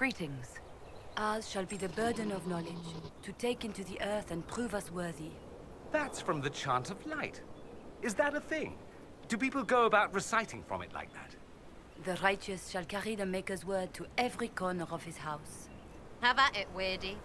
Greetings. Ours shall be the burden of knowledge, to take into the earth and prove us worthy. That's from the Chant of Light. Is that a thing? Do people go about reciting from it like that? The righteous shall carry the Maker's word to every corner of his house. Have at it, Weirdy.